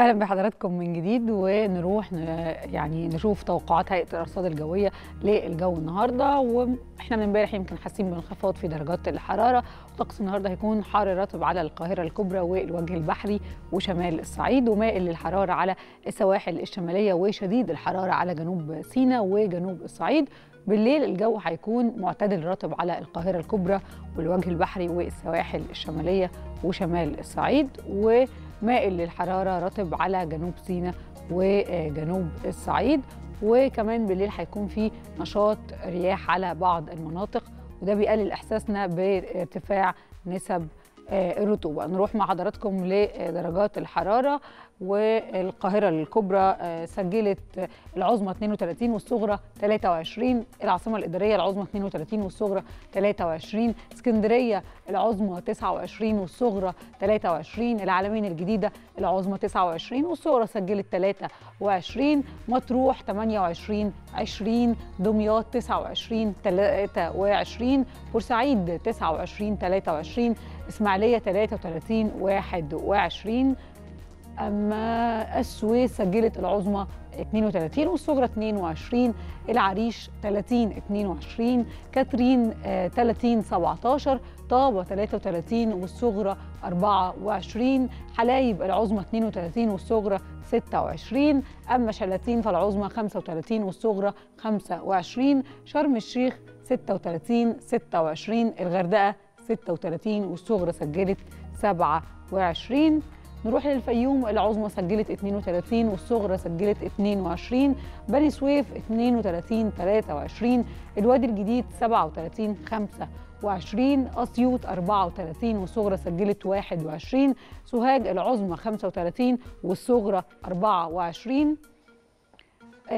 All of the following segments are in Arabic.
أهلا بحضراتكم من جديد ونروح يعني نشوف توقعات هيئة الأرصاد الجوية للجو النهارده. وإحنا من امبارح يمكن حاسين بانخفاض في درجات الحرارة. وطقس النهارده هيكون حار رطب على القاهرة الكبرى والوجه البحري وشمال الصعيد ومائل للحرارة على السواحل الشمالية وشديد الحرارة على جنوب سيناء وجنوب الصعيد. بالليل الجو هيكون معتدل رطب على القاهرة الكبرى والوجه البحري والسواحل الشمالية وشمال الصعيد. و مائل للحرارة رطب على جنوب سيناء وجنوب الصعيد وكمان بالليل هيكون في نشاط رياح على بعض المناطق وده بيقلل إحساسنا بارتفاع نسب آه، الرطوبة نروح مع حضراتكم لدرجات الحرارة والقاهرة الكبرى آه، سجلت العظمى 32 والصغرى 23 العاصمة الإدارية العظمى 32 والصغرى 23 اسكندرية العظمى 29 والصغرى 23 العالمين الجديدة العظمى 29 والصغرى سجلت 23 مطروح 28 20 دمياط 29 23 بورسعيد 29 23 إسماعيلية 33 21 أما السويس سجلت العظمى 32 والصغرى 22 العريش 30 22 كاترين آه، 30 17 طابة 33 والصغرى 24 حلايب العظمى 32 والصغرى 26 أما شلاتين فالعظمى 35 والصغرى 25 شرم الشيخ 36 26 الغردقة 36 والصغرى سجلت 27 نروح للفيوم العظمى سجلت 32 والصغرى سجلت 22 بني سويف 32 23 الوادي الجديد 37 25 أسيوط 34 والصغرى سجلت 21 سوهاج العظمى 35 والصغرى 24 آه،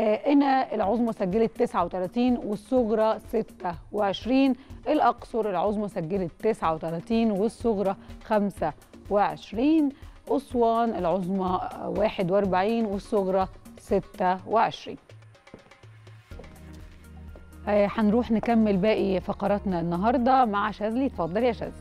قنا العظمى سجلت 39 والصغرى 26 الأقصر العظمى سجلت 39 والصغرى 25 أسوان العظمى 41 والصغرى 26 آه، هنروح نكمل باقي فقراتنا النهارده مع شاذلي. اتفضلي يا شاذلي.